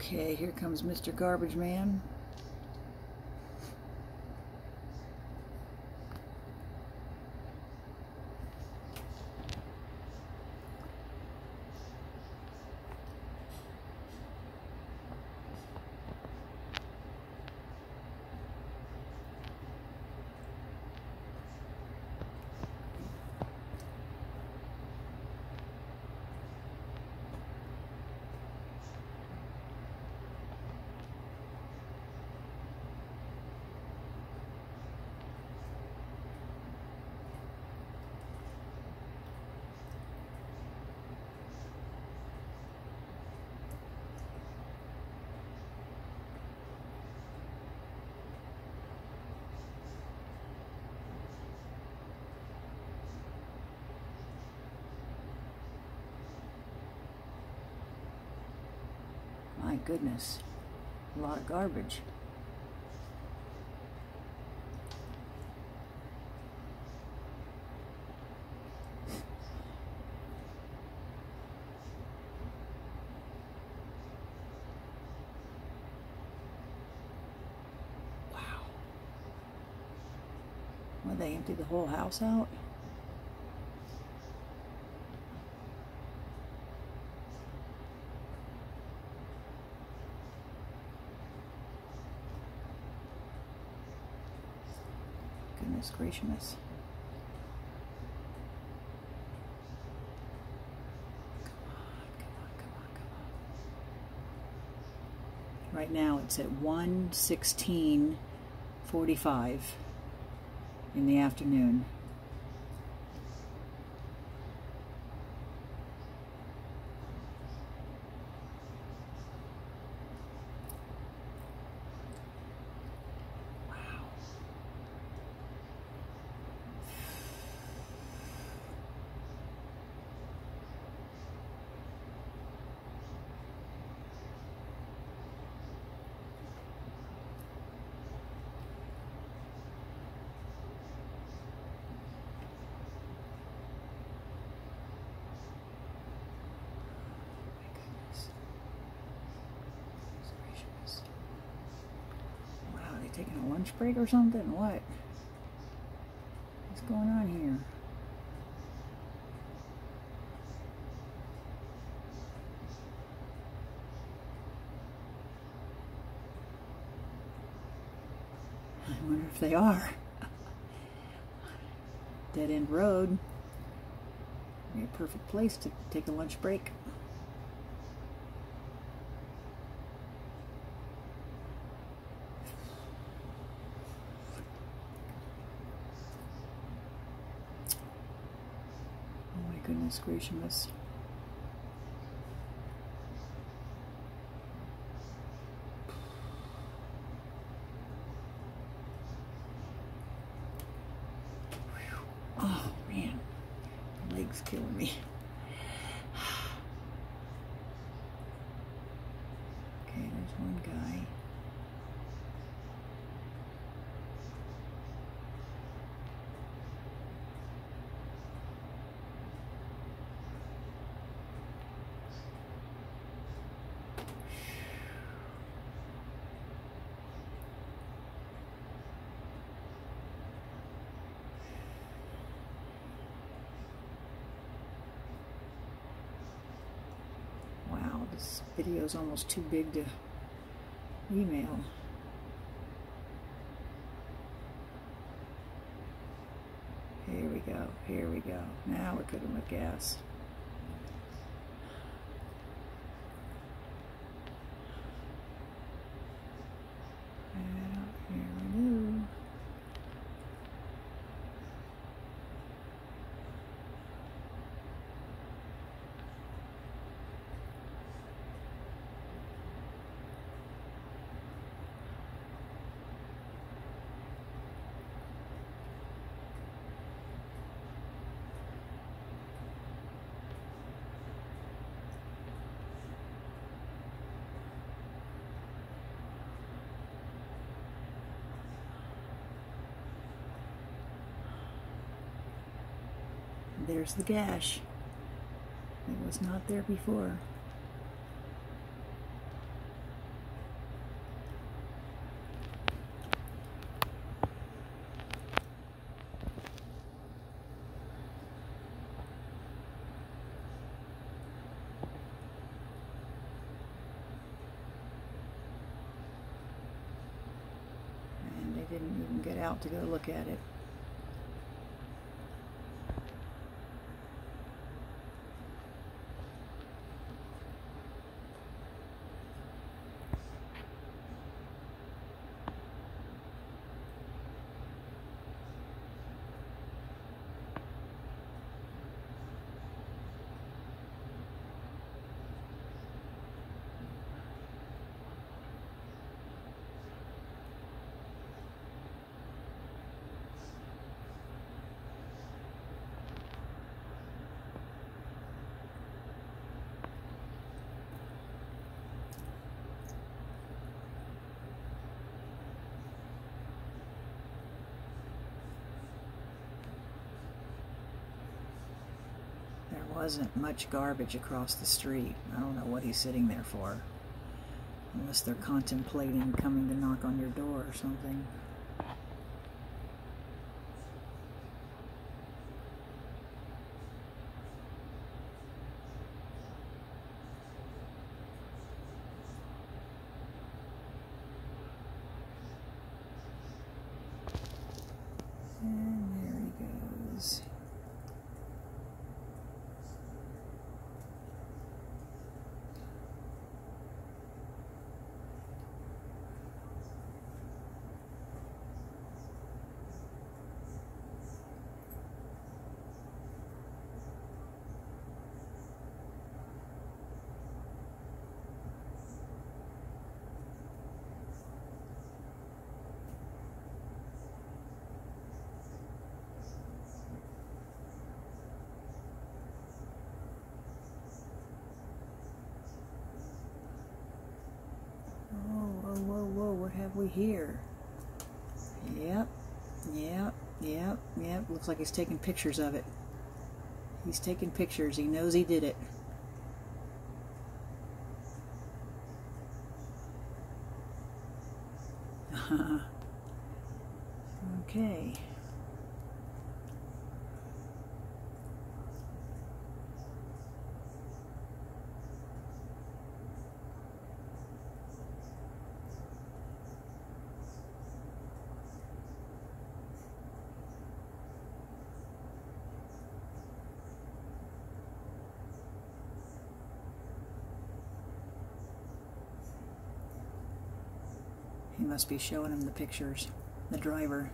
Okay, here comes Mr. Garbage Man. My goodness, a lot of garbage. Well, they emptied the whole house out? Goodness gracious. Come on, come on, come on, come on. Right now it's at 1:16:45 in the afternoon. Wow. My goodness. Goodness gracious. Wow, are they taking a lunch break or something? What? What's going on here? I wonder if they are. Dead end road. Be a perfect place to take a lunch break. Oh my goodness gracious. Oh man, my leg's killing me. Video is almost too big to email. Here we go, here we go. Now we're cooking with gas. there's the gash. It was not there before. And they didn't even get out to go look at it. Wasn't much garbage across the street. I don't know what he's sitting there for. Unless they're contemplating coming to knock on your door or something. And there he goes. Oh, whoa, whoa, whoa, what have we here? Yep, yep, yep, yep. Looks like he's taking pictures of it. He's taking pictures. He knows he did it. okay. He must be showing him the pictures, the driver.